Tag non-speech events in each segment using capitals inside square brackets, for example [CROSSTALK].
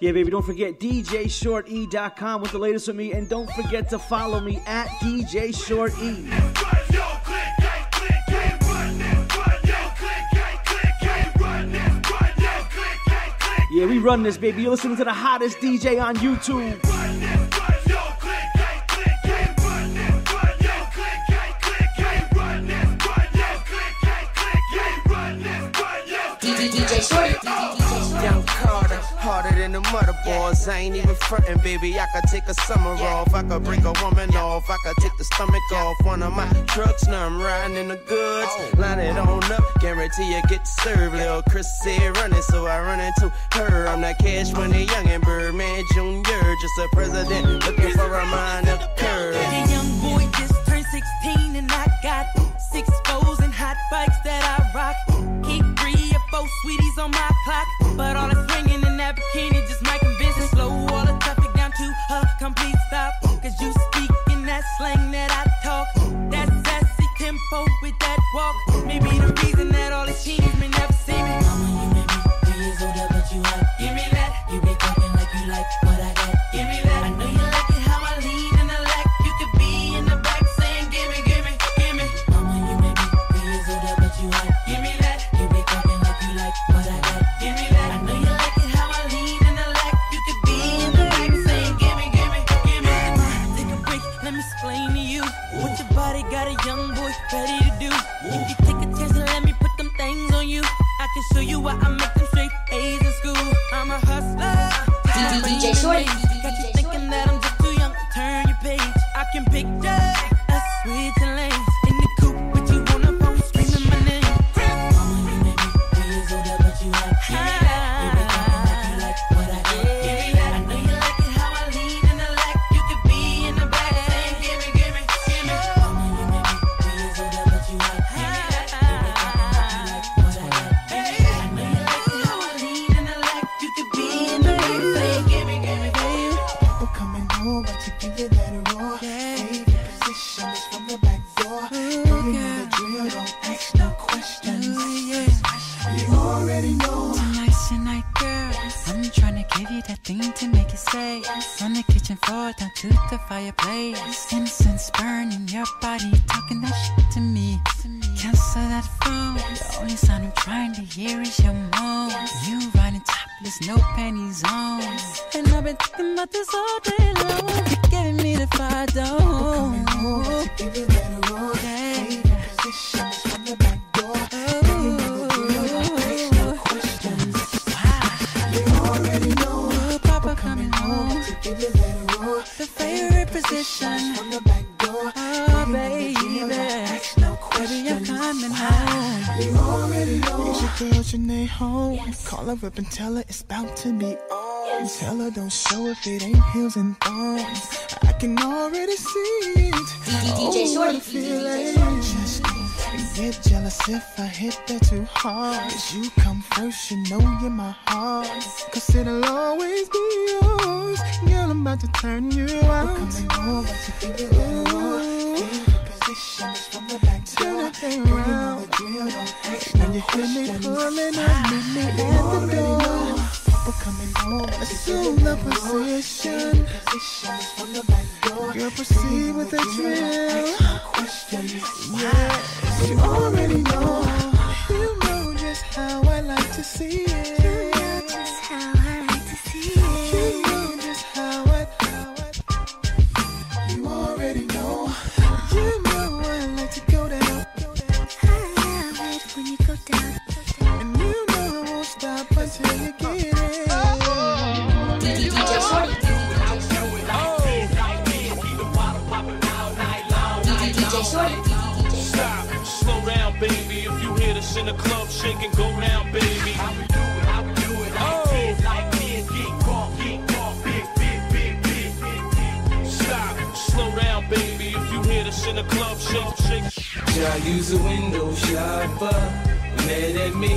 Yeah, baby, don't forget DJShortE.com with the latest with me. And don't forget to follow me at DJShortE. Yeah, we run this, baby. You're listening to the hottest DJ on YouTube. The motherboards. I ain't even frontin', baby. I could take a summer off. I could break a woman off. I could take the stomach off. One of my trucks, now I'm riding in the goods. Oh. Line it on up, guarantee you get served. Lil' Chris said running, so I run into her. I'm that cash money young and Birdman Jr. Just a president looking for a minor DJ Shorty. You riding topless, no panties on. And I've been thinking about this all day long. You're giving me the fire, don't. give. Position from the back already know. Your girl Janae home. Call her up and tell her it's about to be on. Tell her don't show if it ain't heels and thongs. I can already see it. DJ oh, Shorty. what a feeling. Get jealous if I hit that too hard. Cause you come first, you know you're my heart. Cause it'll always be yours. Girl, I'm about to turn you out. Coming home, but you think it Favorite position is from the back it around. Now you hear me pulling up, meet me at the door. Papa coming home, assume the position. Girl, proceed with the drill. Yeah, you already know. You know just how I like to see it. You hear this in the club, shake oh. and go down, baby. Stop, slow down, baby. If you hear this in the club, shake, shake. Should I use a window shopper? Mad at me?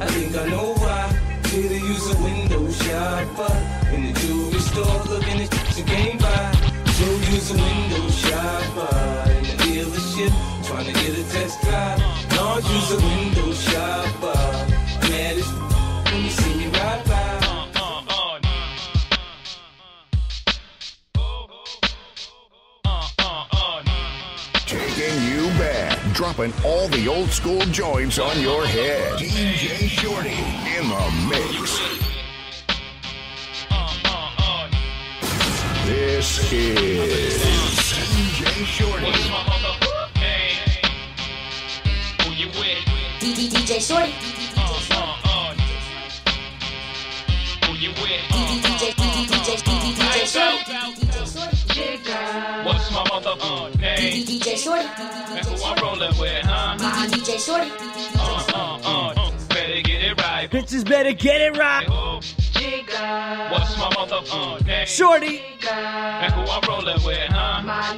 I think I know why. Should I use a window shopper? In the jewelry store, looking at shit you can't buy. So use a window shopper. In the dealership, trying to get a test drive. Lord, use a window shopper. Mad as when you see me ride by. Taking you back, dropping all the old school joints on your head. DJ Shorty in the mix. This is DJ Shorty. DJ Shorty. DJ DJ Shorty. What's my motherfucking name? DJ Shorty. And who I'm rolling with, huh? DJ Shorty. Uh, uh, uh. Better get it right. Bitches better get it right. What's my motherfucking name? Shorty. And who I'm rolling with, huh?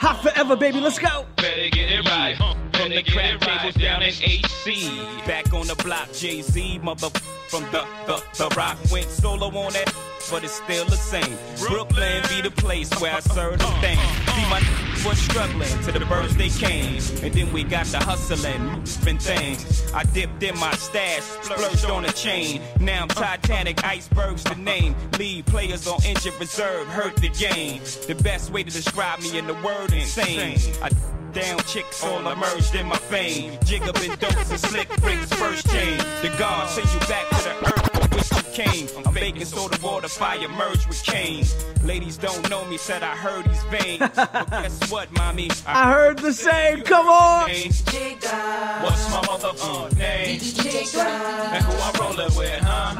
Hot forever, baby. Let's go. Better get it right. From the crap tables down in AC. Back on the block, Jay Z, mother from the, the, the rock. Went solo on that, but it's still the same. Brooklyn be the place where I serve the thing. See, my was struggling to the birds they came. And then we got the hustling, moving things. I dipped in my stash, splurged on a chain. Now I'm Titanic, icebergs the name. Lead players on injured reserve, hurt the game. The best way to describe me in the word insane. I down chicks all emerged in my fame. Jig up in dopes and slick bricks, first chain. The God send you back to the earth from which you came. I'm baking soda water, fire merge with cane. Ladies don't know me, said I heard he's vain. [LAUGHS] but guess what, mommy? I heard the same. Come on. Jigga. What's my motherfucking name? Jigga. And who I'm rolling with, huh?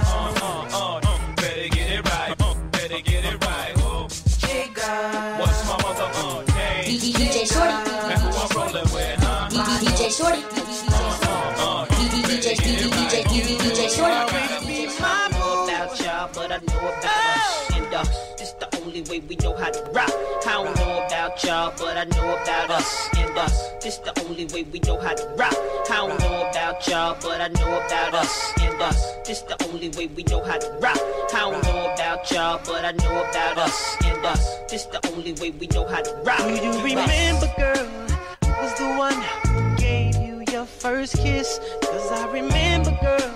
Uh, uh, uh, uh. Better get it right. Uh, better get it right. Oh. What's way we know how to rock. I don't know about y'all, but I know about us. And uh, this the only way we know how to rock. I don't know about y'all, but I know about us. And uh, this the only way we know how to rock. I don't know about y'all, but I know about us. And uh, this the only way we know how to rock. Do you remember, girl? I was the one who gave you your first kiss. Cause I remember, girl,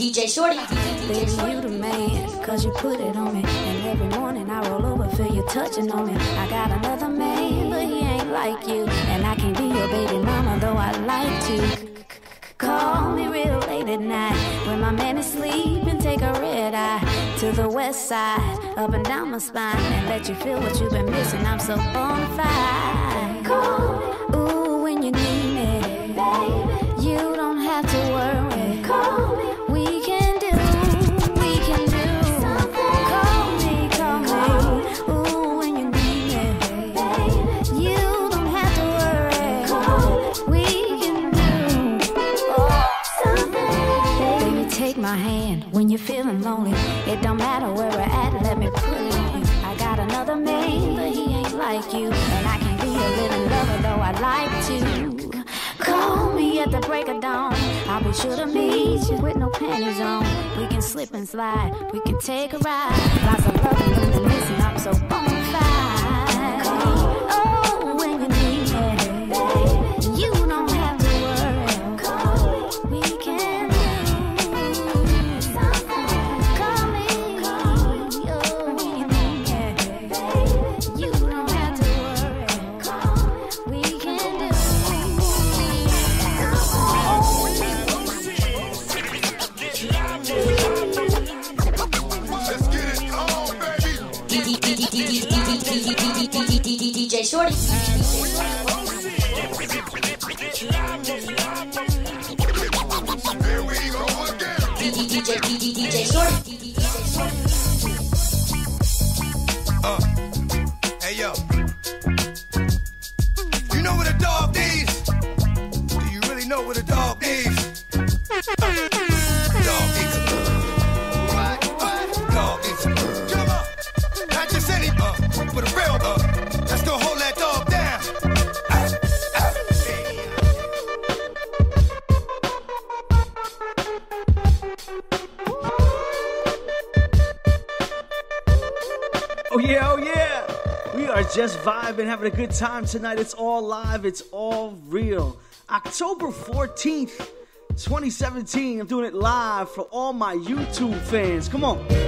DJ Shorty. Baby, you the man, cause you put it on me. And every morning I roll over, feel you touching on me. I got another man, but he ain't like you. And I can't be your baby mama, though I'd like to. Call me real late at night when my man is sleeping. Take a red eye to the west side, up and down my spine, and let you feel what you've been missing. I'm so on fire. Call me. Ooh, when you need me, baby, you don't have to worry. When you're feeling lonely. It don't matter where we're at, let me put it on you. I got another man, but he ain't like you. And I can be a living lover, though I'd like to. Call me at the break of dawn. I'll be sure to meet you with no panties on. We can slip and slide, we can take a ride. Lots of love and reminiscing, I'm so bona Shorty. Shorty. Uh, hey yo. You know what a dog needs? Do you really know what a? Dog needs are just vibing, having a good time tonight. It's all live, it's all real. October 14th, 2017. I'm doing it live for all my YouTube fans. Come on.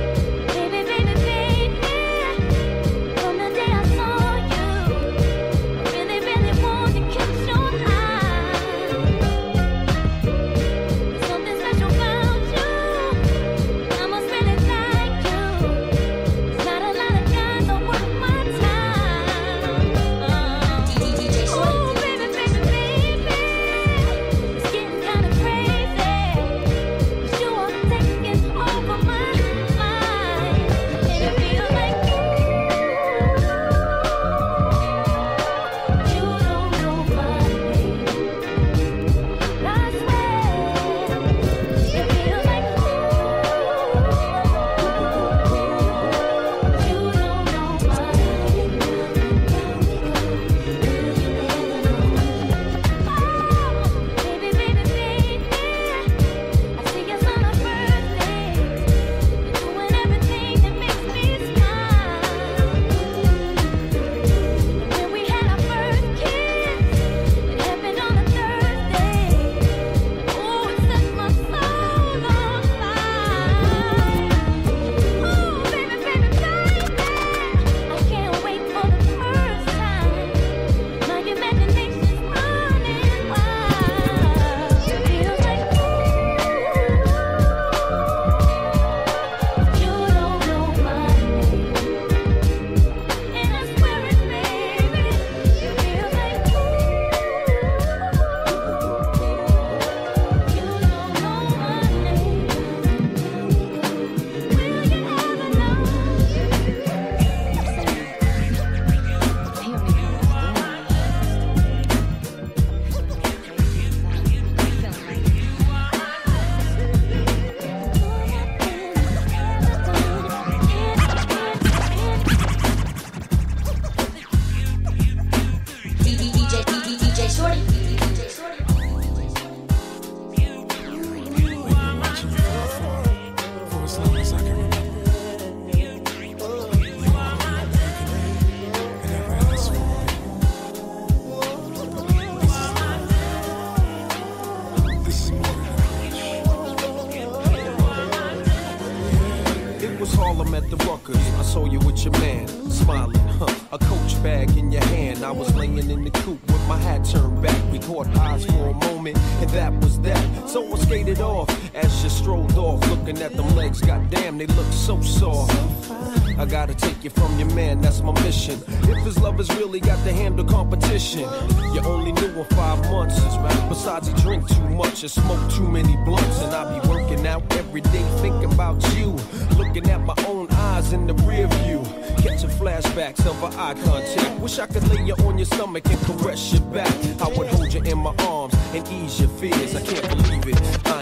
Caught eyes for a moment, and that was that. So I skated off as she strolled off, looking at them legs. Goddamn, they look so soft. I gotta take you from your man, that's my mission. If his love has really got to handle competition, you only knew him five months. Besides, he drink too much and smoke too many blunts. And I be working out every day thinking about you. Looking at my own eyes in the rear view. Catching flashbacks of our eye contact. Wish I could lay you on your stomach and caress your back. I would in my arms and ease your fears. I can't believe it. I